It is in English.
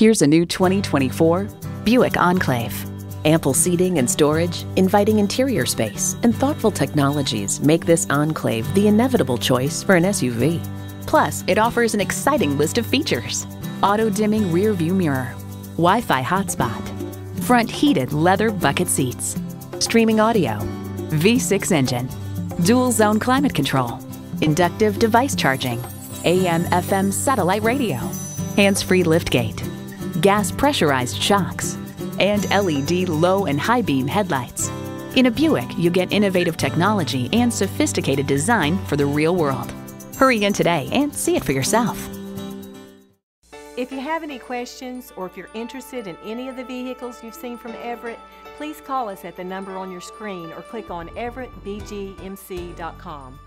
Here's a new 2024 Buick Enclave. Ample seating and storage, inviting interior space, and thoughtful technologies make this Enclave the inevitable choice for an SUV. Plus, it offers an exciting list of features auto dimming rear view mirror, Wi Fi hotspot, front heated leather bucket seats, streaming audio, V6 engine, dual zone climate control, inductive device charging, AM FM satellite radio, hands free liftgate, gas pressurized shocks, and LED low and high beam headlights. In a Buick, you get innovative technology and sophisticated design for the real world. Hurry in today and see it for yourself. If you have any questions or if you're interested in any of the vehicles you've seen from Everett, please call us at the number on your screen or click on everettbgmc.com.